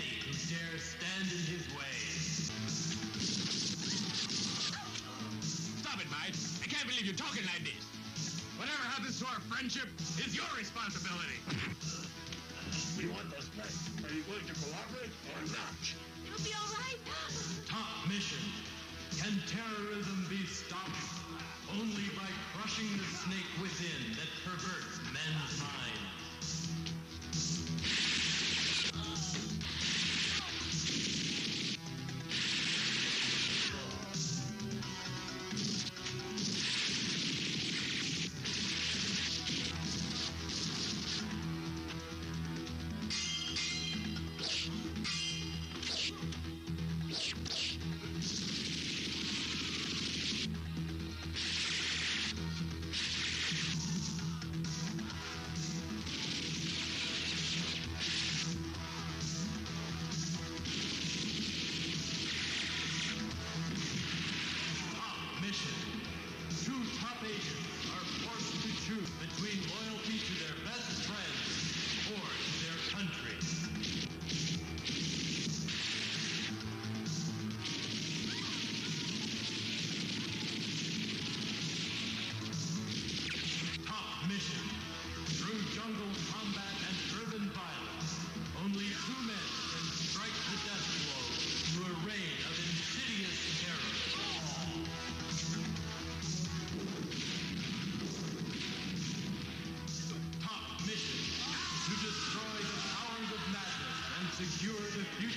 who dare stand in his way. Stop it, Mike. I can't believe you're talking like this. Whatever happens to our friendship is your responsibility. We want this night. Are you willing to cooperate or not? It'll be all right. Top mission. Can terrorism be stopped? Top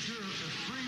mission